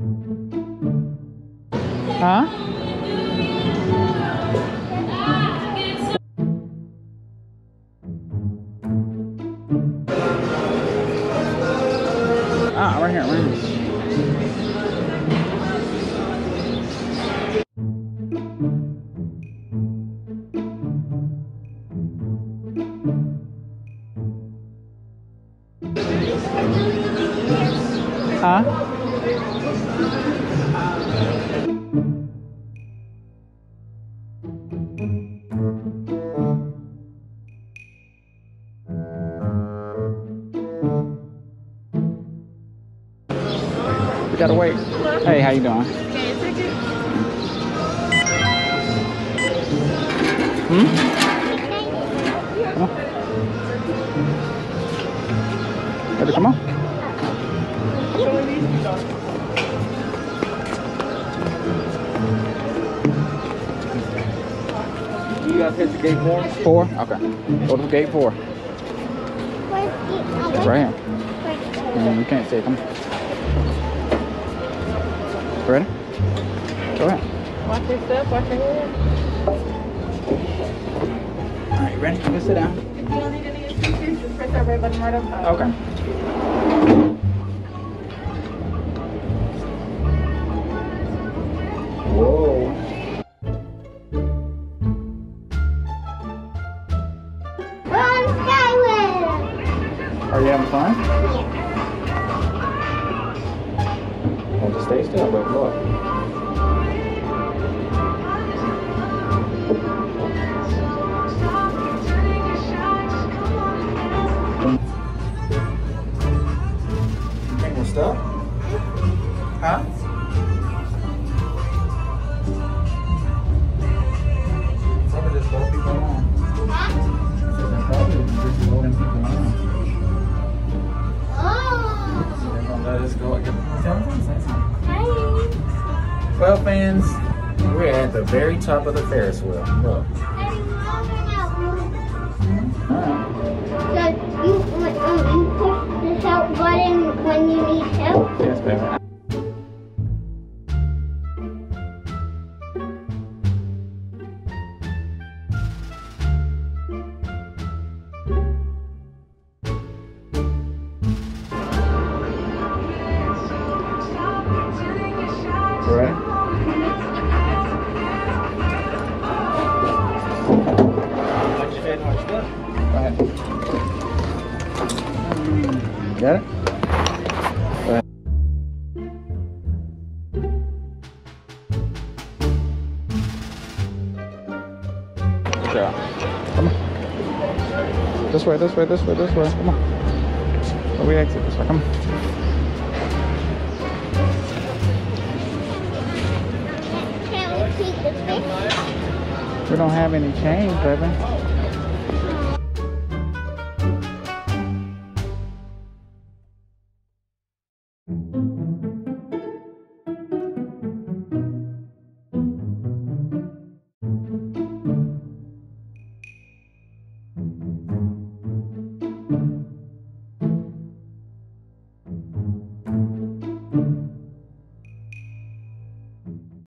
Huh? Ah, right here, right here. Huh? We gotta wait. Hey, how you doing? Hmm? Come on. Come on. You guys hit the gate four? Four? Okay. Go to gate four. It's right here. Mm, you can't see it. Come on. Ready? Go ahead. Watch your step, watch your head. All right, you ready? You can sit down. If you don't need any assistance, just press that red button right up top. Okay. Are you having fun? Well, just stay still, but look. Think we're stuck? Well, fans, we're at the very top of the Ferris wheel. Look. Daddy, we're out. Alright. So you, um, you push the help button when you need help? Yes, baby. Ready? Got it? Go ahead. Good job. Come on. This way, this way, this way, this way. Come on. Oh, we exit this way. Come on. Can't we keep the fish? We don't have any change, baby.